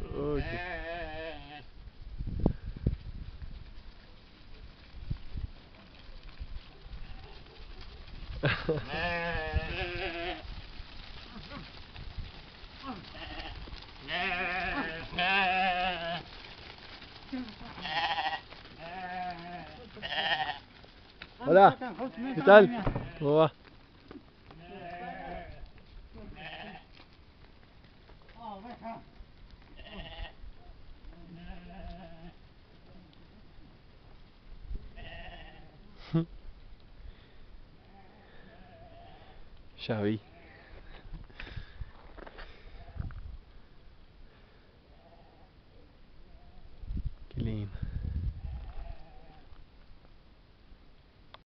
Ok. Hola, ¿qué tal? ¿Cómo va? Ya vi.